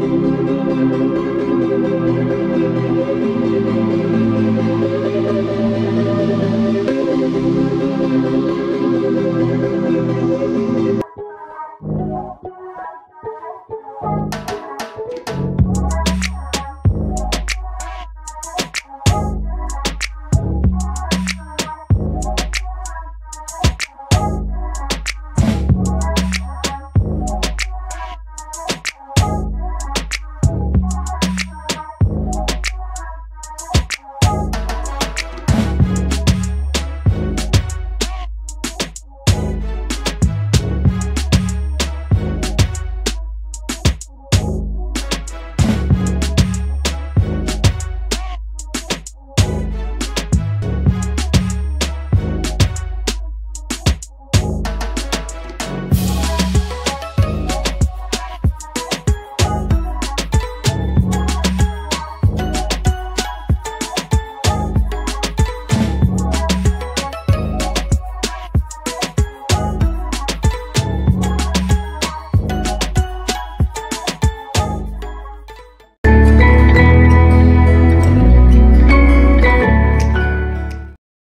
you.